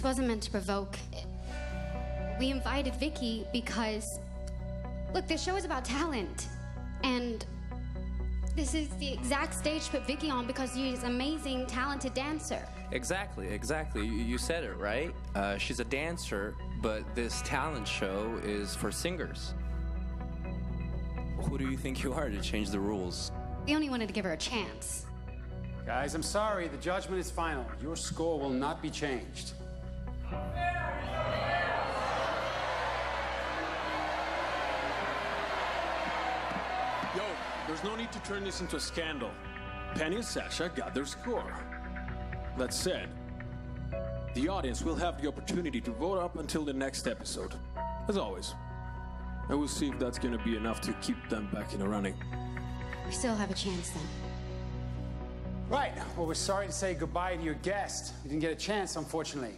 This wasn't meant to provoke. We invited Vicky because, look, this show is about talent. And this is the exact stage to put Vicky on because she's an amazing, talented dancer. Exactly, exactly. You, you said it right. Uh, she's a dancer, but this talent show is for singers. Who do you think you are to change the rules? We only wanted to give her a chance. Guys, I'm sorry. The judgment is final. Your score will not be changed. There's no need to turn this into a scandal. Penny and Sasha got their score. That said, the audience will have the opportunity to vote up until the next episode. As always. I will see if that's gonna be enough to keep them back in the running. We still have a chance then. Right. Well, we're sorry to say goodbye to your guest. You didn't get a chance, unfortunately.